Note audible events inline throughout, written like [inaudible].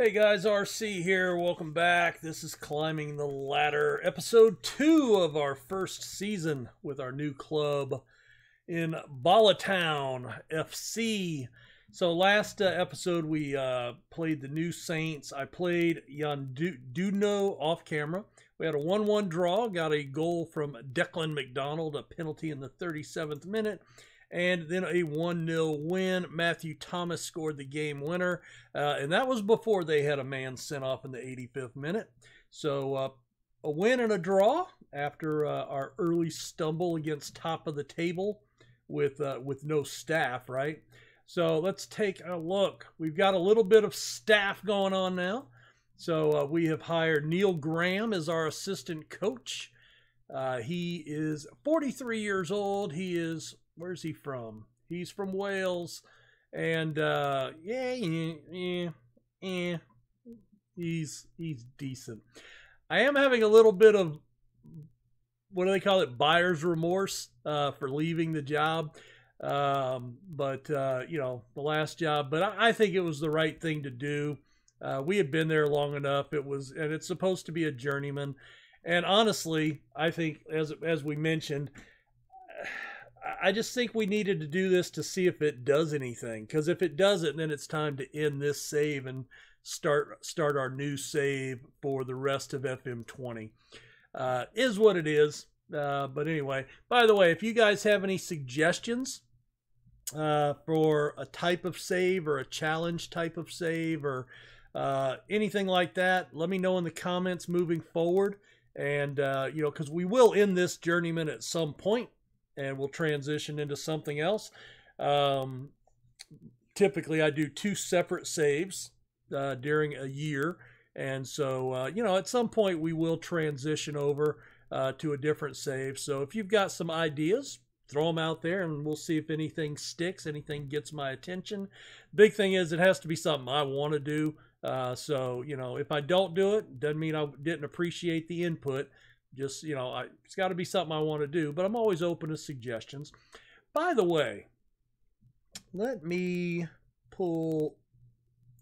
Hey guys, RC here. Welcome back. This is Climbing the Ladder, episode two of our first season with our new club in Bala Town FC. So, last uh, episode we uh, played the New Saints. I played Jan Dudno off camera. We had a 1 1 draw, got a goal from Declan McDonald, a penalty in the 37th minute and then a 1 0 win. Matthew Thomas scored the game winner, uh, and that was before they had a man sent off in the 85th minute. So uh, a win and a draw after uh, our early stumble against top of the table with uh, with no staff, right? So let's take a look. We've got a little bit of staff going on now. So uh, we have hired Neil Graham as our assistant coach. Uh, he is 43 years old. He is where's he from? He's from Wales, and uh, yeah, yeah, yeah, yeah, he's he's decent. I am having a little bit of what do they call it, buyer's remorse uh, for leaving the job. Um, but uh, you know, the last job, but I, I, think it was the right thing to do. Uh, we had been there long enough. It was, and it's supposed to be a journeyman. And honestly, I think, as as we mentioned, I just think we needed to do this to see if it does anything. Because if it doesn't, then it's time to end this save and start start our new save for the rest of FM20. Uh, is what it is. Uh, but anyway, by the way, if you guys have any suggestions uh, for a type of save or a challenge type of save or uh, anything like that, let me know in the comments moving forward. And, uh, you know, because we will end this journeyman at some point and we'll transition into something else. Um, typically, I do two separate saves uh, during a year. And so, uh, you know, at some point we will transition over uh, to a different save. So if you've got some ideas, throw them out there and we'll see if anything sticks, anything gets my attention. Big thing is it has to be something I want to do. Uh, so, you know, if I don't do it, doesn't mean I didn't appreciate the input. Just, you know, I, it's got to be something I want to do, but I'm always open to suggestions. By the way, let me pull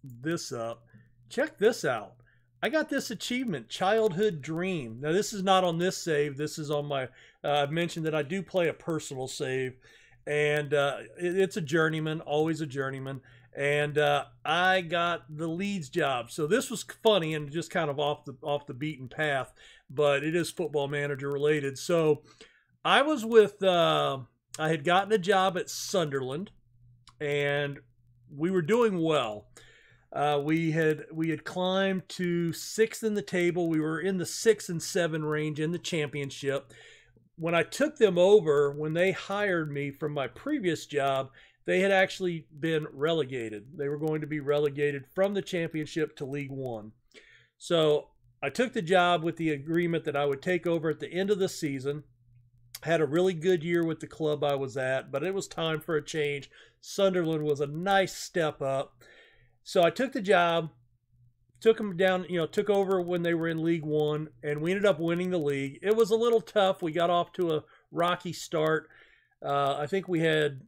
this up. Check this out. I got this achievement, Childhood Dream. Now, this is not on this save. This is on my, uh, I've mentioned that I do play a personal save, and uh, it, it's a journeyman, always a journeyman. And uh, I got the Leeds job. So this was funny and just kind of off the off the beaten path but it is football manager related. So I was with, uh, I had gotten a job at Sunderland, and we were doing well. Uh, we had we had climbed to sixth in the table. We were in the six and seven range in the championship. When I took them over, when they hired me from my previous job, they had actually been relegated. They were going to be relegated from the championship to League One. So I took the job with the agreement that I would take over at the end of the season. Had a really good year with the club I was at, but it was time for a change. Sunderland was a nice step up. So I took the job, took them down, you know, took over when they were in League One, and we ended up winning the league. It was a little tough. We got off to a rocky start. Uh, I think we had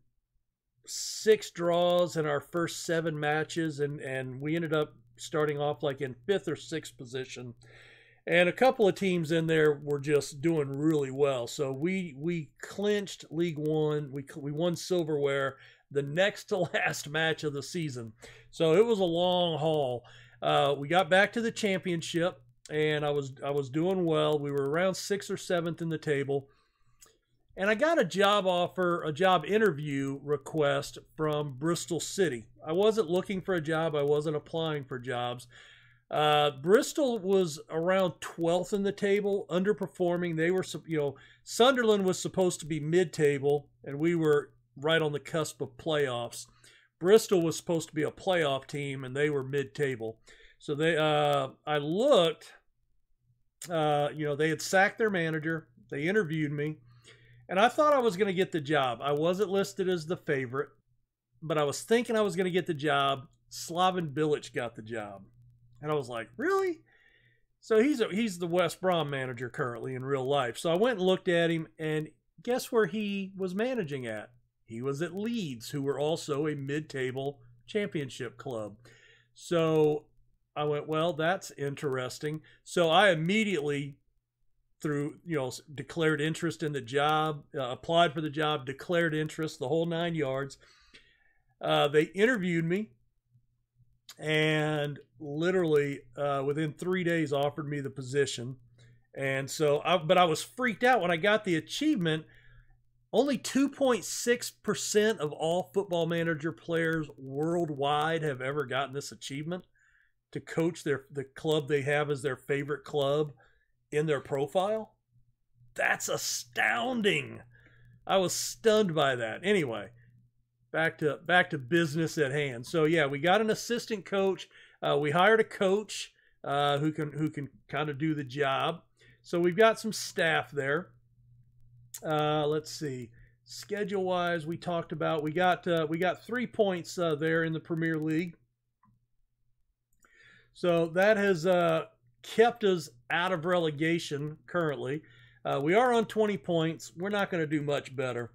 six draws in our first seven matches, and, and we ended up starting off like in fifth or sixth position. And a couple of teams in there were just doing really well. So we we clinched League One. We we won silverware the next [laughs] to last match of the season. So it was a long haul. Uh, we got back to the championship, and I was I was doing well. We were around sixth or seventh in the table and I got a job offer, a job interview request from Bristol City. I wasn't looking for a job, I wasn't applying for jobs. Uh, Bristol was around 12th in the table, underperforming. They were, you know, Sunderland was supposed to be mid table, and we were right on the cusp of playoffs. Bristol was supposed to be a playoff team, and they were mid table. So they, uh, I looked, uh, you know, they had sacked their manager. They interviewed me. And I thought I was going to get the job. I wasn't listed as the favorite, but I was thinking I was going to get the job. Slaven Bilic got the job. And I was like, really? So he's a, he's the West Brom manager currently in real life. So I went and looked at him, and guess where he was managing at? He was at Leeds, who were also a mid-table championship club. So I went, well, that's interesting. So I immediately, through you know, declared interest in the job, uh, applied for the job, declared interest, the whole nine yards. Uh, they interviewed me, and literally uh, within three days offered me the position. And so, I, but I was freaked out when I got the achievement. Only 2.6% of all football manager players worldwide have ever gotten this achievement to coach their the club they have as their favorite club in their profile. That's astounding. I was stunned by that. Anyway, back to back to business at hand. So yeah, we got an assistant coach. Uh, we hired a coach uh, who can who can kind of do the job. So we've got some staff there. Uh, let's see. Schedule wise, we talked about we got uh, we got three points uh, there in the Premier League. So that has uh, kept us out of relegation currently. Uh, we are on 20 points. We're not going to do much better.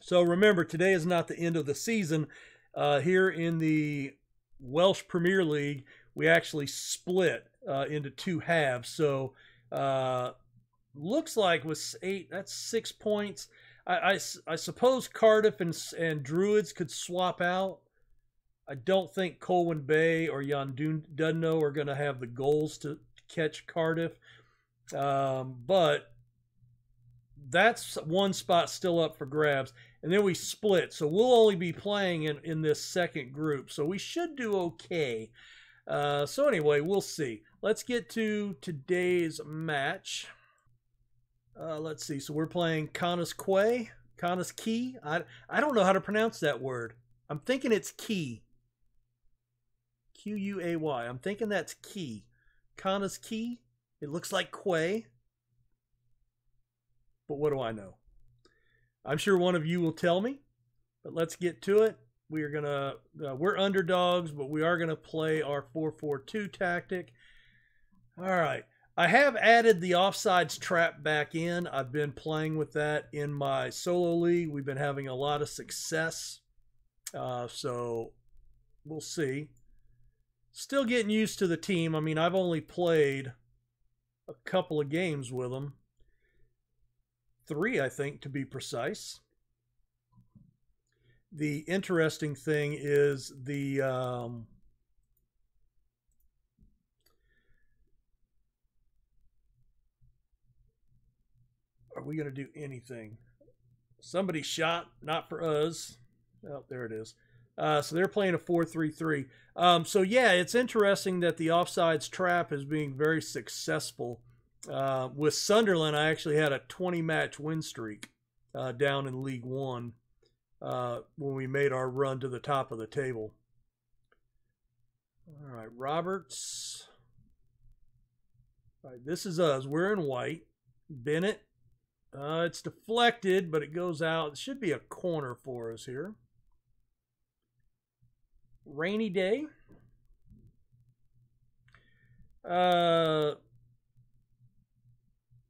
So remember, today is not the end of the season. Uh, here in the Welsh Premier League, we actually split uh, into two halves. So uh, looks like with eight, that's six points. I, I, I suppose Cardiff and, and Druids could swap out. I don't think Colwyn Bay or Llandudno are going to have the goals to catch Cardiff. Um, but that's one spot still up for grabs. And then we split. So we'll only be playing in, in this second group. So we should do okay. Uh, so anyway, we'll see. Let's get to today's match. Uh, let's see. So we're playing Connah's Quay. Connah's Key. I, I don't know how to pronounce that word. I'm thinking it's key. Q U A Y. I'm thinking that's key. Connah's Key. It looks like Quay. But what do I know? I'm sure one of you will tell me. But let's get to it. We are gonna uh, we're underdogs, but we are gonna play our 4-4-2 tactic. All right. I have added the offsides trap back in. I've been playing with that in my solo league. We've been having a lot of success. Uh, so we'll see. Still getting used to the team. I mean, I've only played a couple of games with them. Three, I think, to be precise. The interesting thing is the um, are we going to do anything? Somebody shot, not for us. Oh, there it is. Uh, so they're playing a 4-3-3. Um, so yeah, it's interesting that the offsides trap is being very successful. Uh, with Sunderland, I actually had a 20-match win streak uh, down in League One uh, when we made our run to the top of the table. All right, Roberts. All right, this is us. We're in white. Bennett uh, it's deflected, but it goes out. It should be a corner for us here. Rainy day. Uh,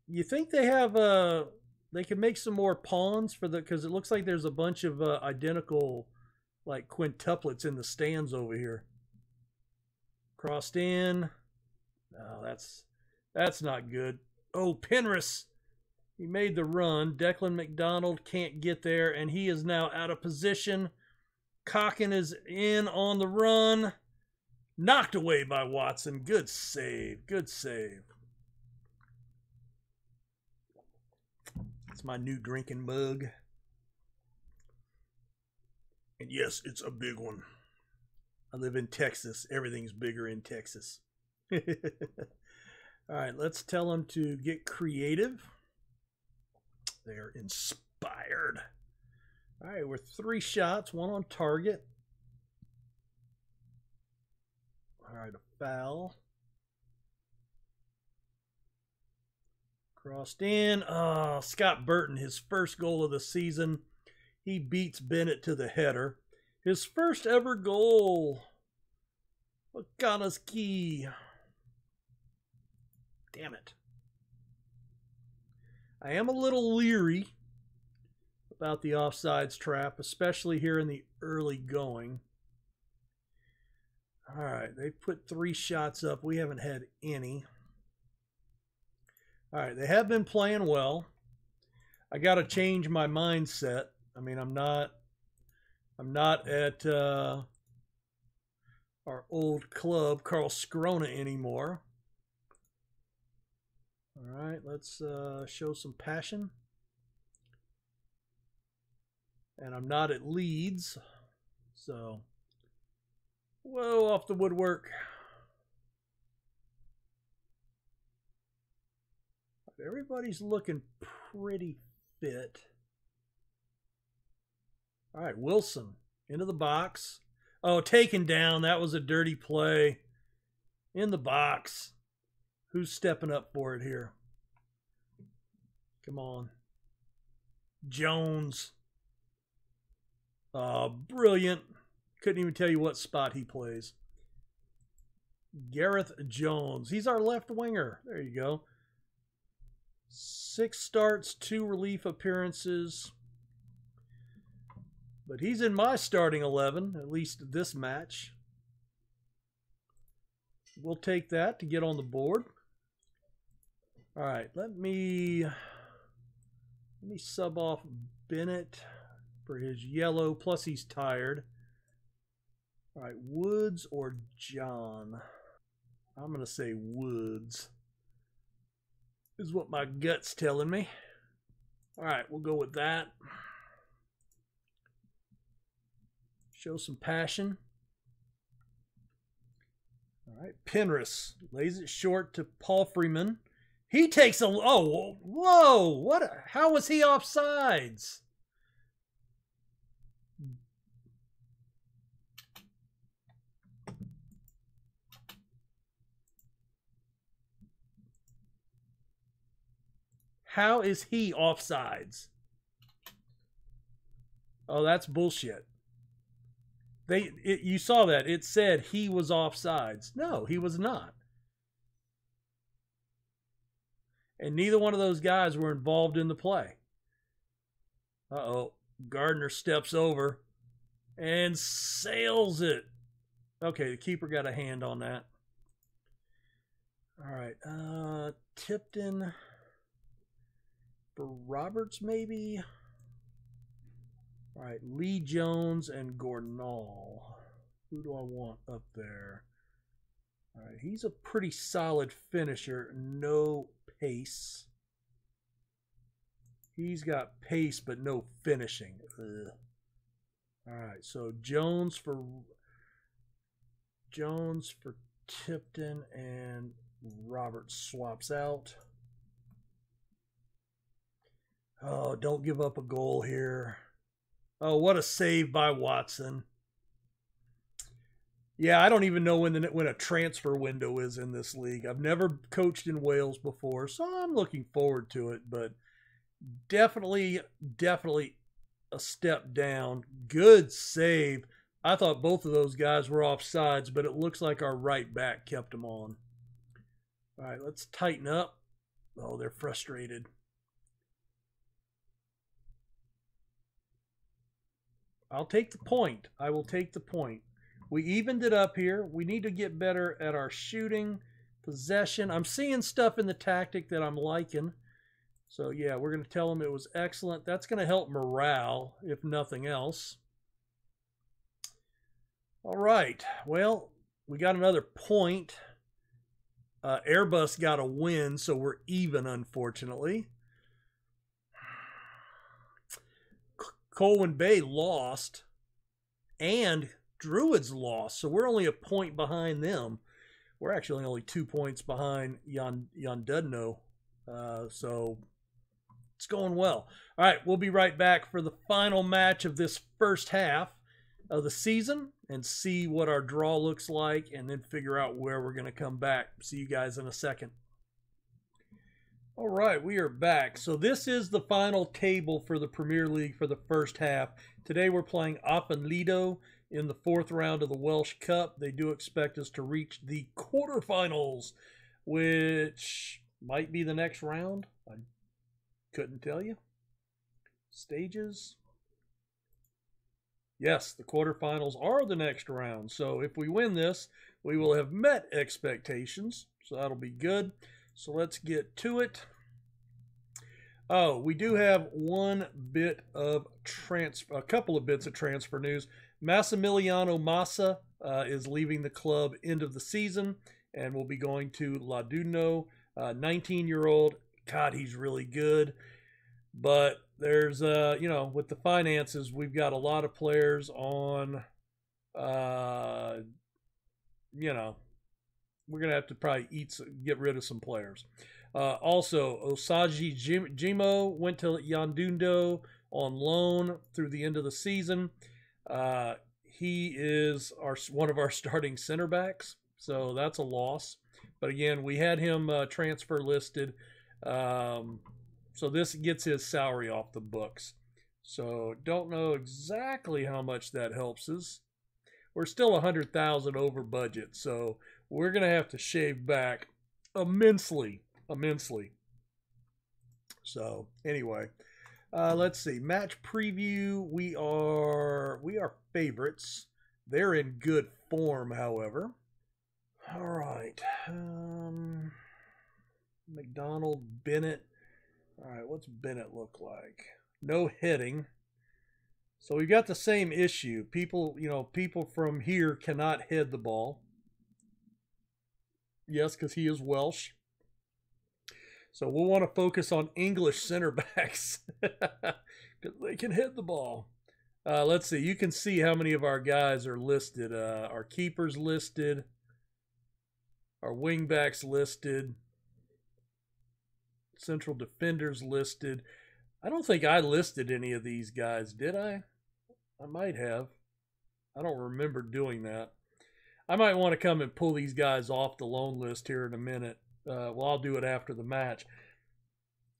you think they have uh they can make some more pawns for the because it looks like there's a bunch of uh, identical like quintuplets in the stands over here. Crossed in. No, that's that's not good. Oh, Penrith he made the run. Declan McDonald can't get there, and he is now out of position. Cocken is in on the run. Knocked away by Watson. Good save. Good save. It's my new drinking mug. And yes, it's a big one. I live in Texas. Everything's bigger in Texas. [laughs] All right, let's tell them to get creative. They're inspired. All right, we're three shots, one on target. All right, a foul. Crossed in. Oh, Scott Burton, his first goal of the season. He beats Bennett to the header. His first ever goal. Quay. Damn it. I am a little leery about the offsides trap, especially here in the early going. All right, they put three shots up. We haven't had any. All right, they have been playing well. I got to change my mindset. I mean, I'm not I'm not at uh, our old club, Karlskrona, anymore. All right, let's uh, show some passion. And I'm not at Leeds, so whoa, off the woodwork. Everybody's looking pretty fit. All right, Wilson into the box. Oh, taken down. That was a dirty play. In the box. Who's stepping up for it here? Come on. Jones. Uh, brilliant. Couldn't even tell you what spot he plays. Gareth Jones. He's our left winger. There you go. Six starts, two relief appearances. But he's in my starting 11, at least this match. We'll take that to get on the board. All right, let me let me sub off Bennett for his yellow, plus he's tired. All right, Woods or John? I'm going to say Woods. Is what my gut's telling me. All right, we'll go with that. Show some passion. All right, Penrith lays it short to Paul Freeman. He takes a oh whoa what how was he offsides? How is he offsides? Oh, that's bullshit. They it, you saw that it said he was offsides. No, he was not. And neither one of those guys were involved in the play. Uh oh. Gardner steps over and sails it. Okay, the keeper got a hand on that. All right. Uh Tipton Roberts, maybe? All right, Lee Jones and Gornall. Who do I want up there? All right, he's a pretty solid finisher. No pace. He's got pace, but no finishing. Ugh. All right, so Jones for Jones for Tipton and Robert swaps out. Oh, don't give up a goal here. Oh, what a save by Watson. Yeah, I don't even know when the, when a transfer window is in this league. I've never coached in Wales before, so I'm looking forward to it. But definitely, definitely a step down. Good save. I thought both of those guys were offsides, but it looks like our right back kept them on. All right, let's tighten up. Oh, they're frustrated. I'll take the point. I will take the point. We evened it up here. We need to get better at our shooting, possession. I'm seeing stuff in the tactic that I'm liking. So, yeah, we're going to tell them it was excellent. That's going to help morale, if nothing else. All right. Well, we got another point. Uh, Airbus got a win, so we're even, unfortunately. Colwyn Bay lost and Druids lost. So we're only a point behind them. We're actually only two points behind Jan Llandudno. Uh, so it's going well. All right, we'll be right back for the final match of this first half of the season and see what our draw looks like and then figure out where we're going to come back. See you guys in a second. All right, we are back. So this is the final table for the Premier League for the first half. Today we're playing Lido in the fourth round of the Welsh Cup. They do expect us to reach the quarterfinals, which might be the next round. I couldn't tell you. Stages. Yes, the quarterfinals are the next round. So if we win this, we will have met expectations. So that'll be good. So let's get to it. Oh, we do have one bit of transfer, a couple of bits of transfer news. Massimiliano Massa uh, is leaving the club end of the season and will be going to Llandudno. 19 uh, year old. God, he's really good. But there's, uh, you know, with the finances, we've got a lot of players on, uh, you know, we're going to have to probably eat, get rid of some players. Uh, also, Osayi Jimo went to Llandudno on loan through the end of the season. Uh, he is our one of our [laughs] starting center backs, so that's a loss. But again, we had him uh, transfer listed, um, so this gets his salary off the books. So don't know exactly how much that helps us. We're still a hundred thousand over budget, so we're gonna have to shave back immensely immensely. So anyway, uh, let's see match preview. We are we are favorites. They're in good form, however. All right, um, McDonald Bennett. All right, what's Bennett look like? No hitting. So we've got the same issue. People, you know, people from here cannot head the ball. Yes, because he is Welsh. So we'll want to focus on English center backs [laughs] because they can hit the ball. Uh, let's see. You can see how many of our guys are listed. Uh, our keepers listed. Our wing backs listed. Central defenders listed. I don't think I listed any of these guys, did I? I might have. I don't remember doing that. I might want to come and pull these guys off the loan list here in a minute. Uh, well, I'll do it after the match,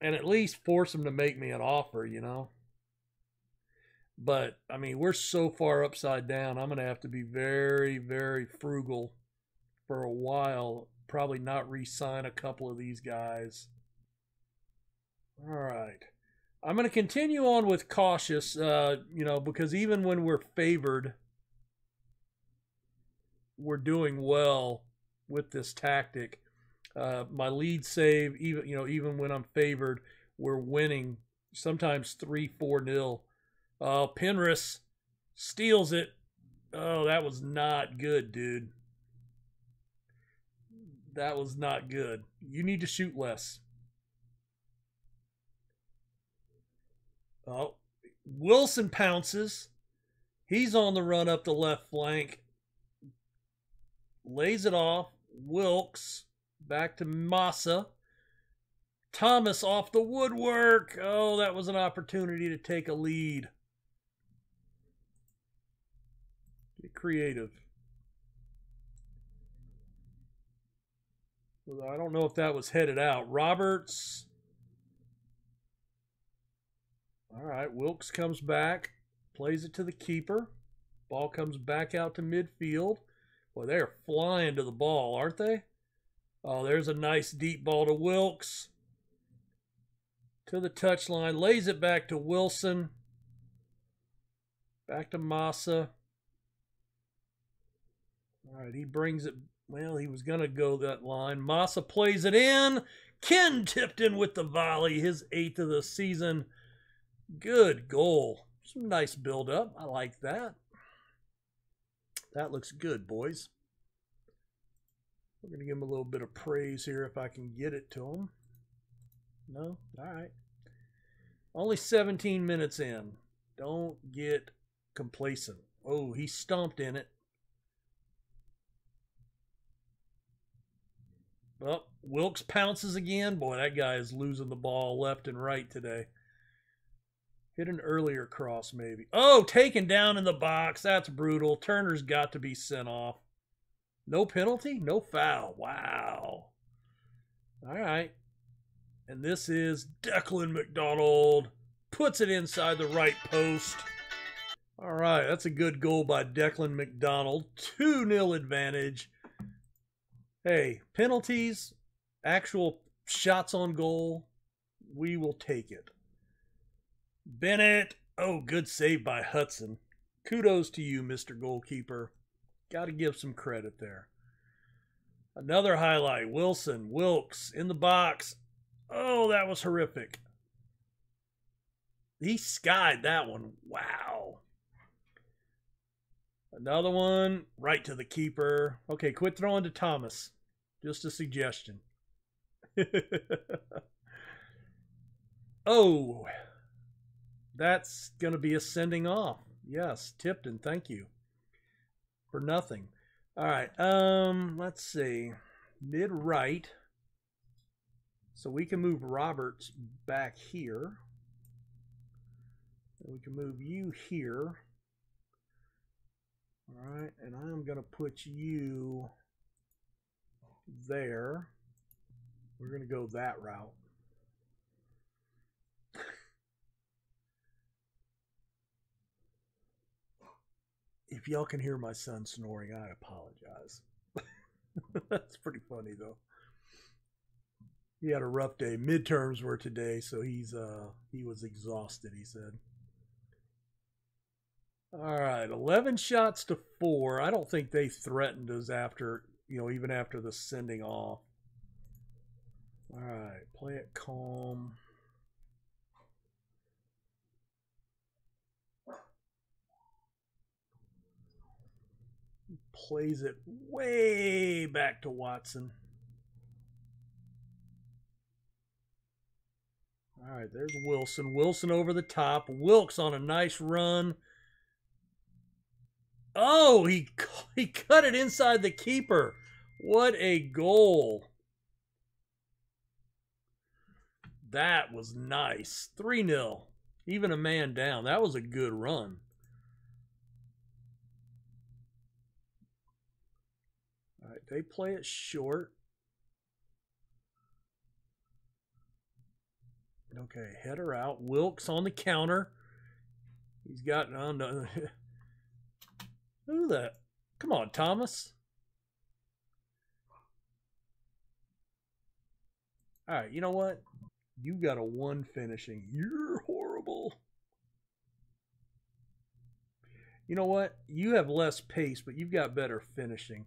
and at least force them to make me an offer. You know. But I mean, we're so far upside down. I'm going to have to be very, very frugal for a while. Probably not re-sign a couple of these guys. All right. I'm going to continue on with cautious, uh, you know, because even when we're favored, we're doing well with this tactic. Uh, my lead save, even you know, even when I'm favored, we're winning. Sometimes three, four nil. Oh, Penrith steals it. Oh, that was not good, dude. That was not good. You need to shoot less. Oh, Wilson pounces. He's on the run up the left flank. Lays it off. Wilkes Back to Massa. Thomas off the woodwork. Oh, that was an opportunity to take a lead. Get creative. I don't know if that was headed out. Roberts. All right, Wilkes comes back, plays it to the keeper. Ball comes back out to midfield. Boy, they're flying to the ball, aren't they? Oh, there's a nice deep ball to Wilkes. To the touchline. Lays it back to Wilson. Back to Massa. All right, he brings it. Well, he was going to go that line. Massa plays it in. Ken Tipton with the volley, his eighth of the season. Good goal. Some nice build up. I like that. That looks good, boys. We're going to give him a little bit of praise here if I can get it to him. No? All right. Only 17 minutes in. Don't get complacent. Oh, he stomped in it. Well, Wilkes pounces again. Boy, that guy is losing the ball left and right today. Hit an earlier cross, maybe. Oh, taken down in the box. That's brutal. Turner's got to be sent off. No penalty, no foul. Wow. All right. And this is Declan McDonald. Puts it inside the right post. All right, that's a good goal by Declan McDonald. 2 0 advantage. Hey, penalties, actual shots on goal, we will take it. Bennett. Oh, good save by Hudson. Kudos to you, Mr. Goalkeeper. Got to give some credit there. Another highlight Wilson, Wilkes in the box. Oh, that was horrific. He skied that one. Wow. Another one right to the keeper. Okay, quit throwing to Thomas. Just a suggestion. [laughs] oh, that's going to be a sending off. Yes, Tipton, thank you. For nothing. All right, um, let's see. Mid right. So we can move Roberts back here. We can move you here. All right, and I'm going to put you there. We're going to go that route. If y'all can hear my son snoring, I apologize. [laughs] That's pretty funny though. He had a rough day. Midterms were today, so he's uh he was exhausted, he said. All right, 11 shots to 4. I don't think they threatened us after, you know, even after the sending off. All right, play it calm. Plays it way back to Watson. All right, there's Wilson. Wilson over the top. Wilkes on a nice run. Oh, he he cut it inside the keeper. What a goal. That was nice. 3-0. Even a man down. That was a good run. They play it short. Okay, header out. Wilkes on the counter. He's got on uh, [laughs] Who that? Come on, Thomas. All right, you know what? You got a one finishing. You're horrible. You know what? You have less pace, but you've got better finishing.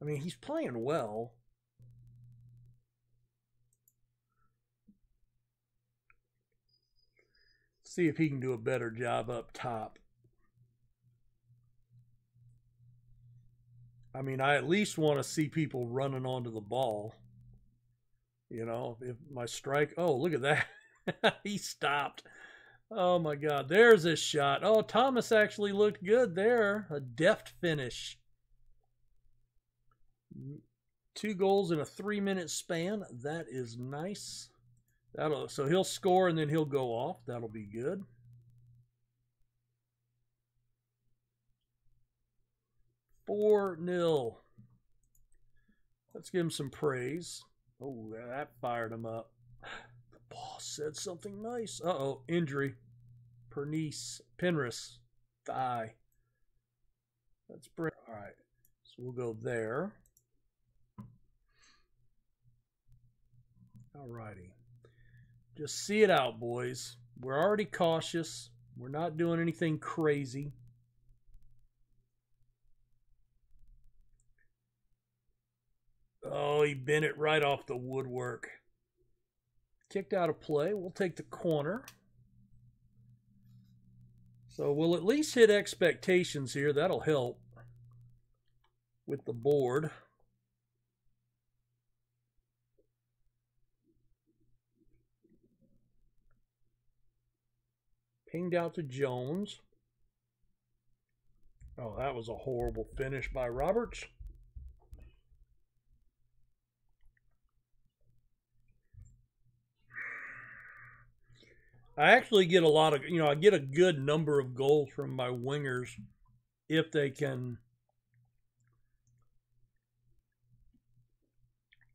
I mean, he's playing well. See if he can do a better job up top. I mean, I at least want to see people running onto the ball. You know, if my strike, oh, look at that. [laughs] he stopped. Oh my God, there's a shot. Oh, Thomas actually looked good there. A deft finish. Two goals in a three minute span. That is nice. That'll so he'll score and then he'll go off. That'll be good. Four nil. Let's give him some praise. Oh, that fired him up. The boss said something nice. Uh oh, injury. Pernice, Penrith, thigh. Let's. All right, so we'll go there. Alrighty. Just see it out, boys. We're already cautious. We're not doing anything crazy. Oh, he bent it right off the woodwork. Kicked out of play. We'll take the corner. So we'll at least hit expectations here. That'll help with the board. Out to Jones. Oh, that was a horrible finish by Roberts. I actually get a lot of, you know, I get a good number of goals from my wingers if they can.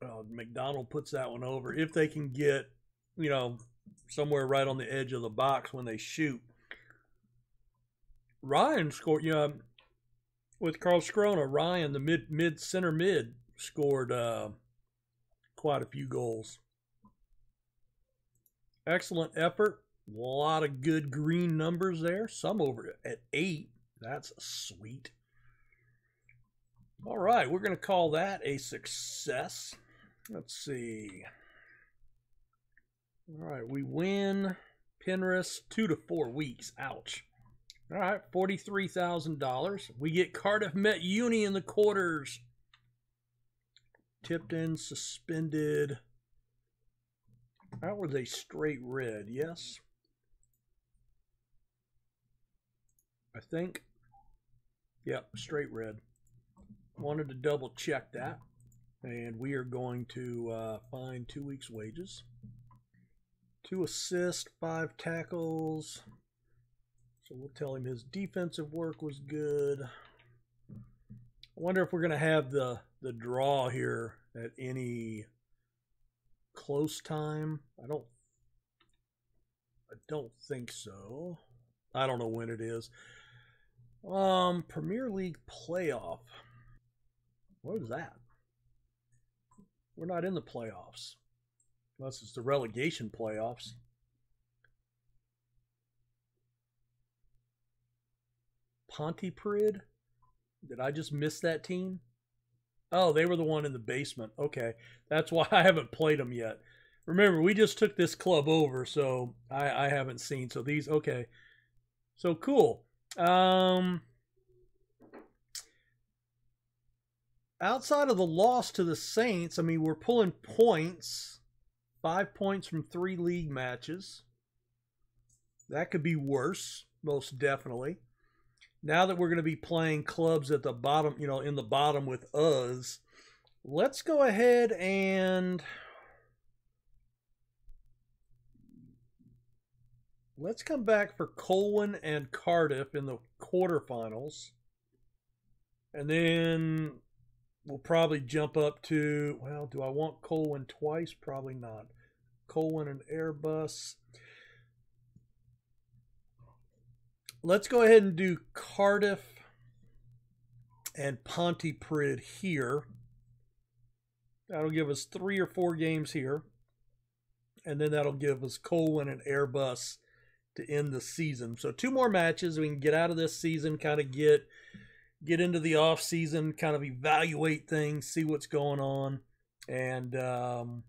Uh, McDonald puts that one over. If they can get, you know, somewhere right on the edge of the box when they shoot. Ryan scored, you know, with Karlskrona, Ryan, the mid mid center mid, scored uh, quite a few goals. Excellent effort. A lot of good green numbers there. Some over at eight. That's sweet. All right, we're going to call that a success. Let's see. All right, we win Penrith two to four weeks. Ouch. All right, $43,000. We get Cardiff Met Uni in the quarters. Tipton suspended. How was a straight red, yes? I think. Yep, straight red. Wanted to double check that. And we are going to uh, find two weeks' wages. Two assists, five tackles. So we'll tell him his defensive work was good. I wonder if we're going to have the, the draw here at any close time. I don't I don't think so. I don't know when it is. Um, Premier League playoff. What is that? We're not in the playoffs. Unless it's the relegation playoffs. Pontypridd? Did I just miss that team? Oh, they were the one in the basement. Okay. That's why [laughs] I haven't played them yet. Remember, we just took this club over, so I, I haven't seen. So these, okay. So cool. Um, outside of the loss to the Saints, I mean, we're pulling points. Five points from three league matches. That could be worse, most definitely. Now that we're going to be playing clubs at the bottom, you know, in the bottom with us, let's go ahead and let's come back for Colwyn and Cardiff in the quarterfinals. And then we'll probably jump up to, well, do I want Colwyn twice? Probably not. Colwyn and Airbus. Let's go ahead and do Cardiff and Pontypridd here. That'll give us three or four games here. And then that'll give us Colwyn and Airbus to end the season. So two more matches. We can get out of this season, kind of get get into the off season, kind of evaluate things, see what's going on, and um,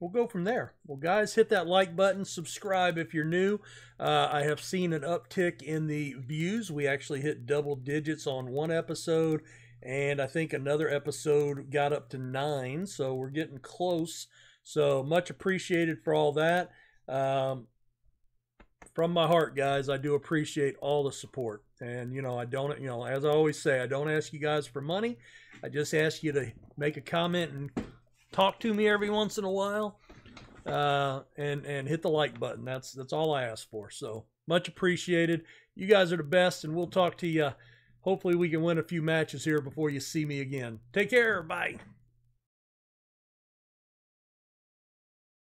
we'll go from there. Well, guys, hit that like button, subscribe if you're new. Uh, I have seen an uptick in the views. We actually hit double digits on one episode, and I think another episode got up to nine, so we're getting close. So much appreciated for all that. Um, from my heart, guys, I do appreciate all the support. And, you know, I don't, you know, as I always say, I don't ask you guys for money. I just ask you to make a comment and talk to me every once in a while. Uh, and, and hit the like button. That's, that's all I ask for. So much appreciated. You guys are the best, and we'll talk to you. Hopefully, we can win a few matches here before you see me again. Take care. Bye.